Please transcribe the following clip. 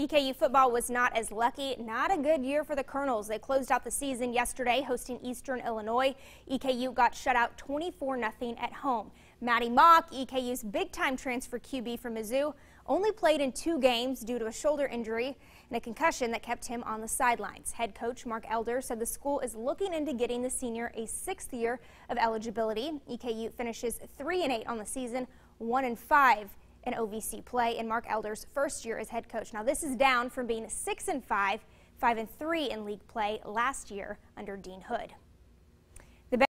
EKU football was not as lucky. Not a good year for the Colonels. They closed out the season yesterday hosting Eastern Illinois. EKU got shut out 24-0 at home. Maty Mauk, EKU's big-time transfer QB from Mizzou, only played in two games due to a shoulder injury and a concussion that kept him on the sidelines. Head coach Mark Elder said the school is looking into getting the senior a sixth year of eligibility. EKU finishes 3 and 8 on the season, 1 and 5 in OVC play in Mark Elder's first year as head coach. Now this is down from being 6 and 5, 5 and 3 in league play last year under Dean Hood.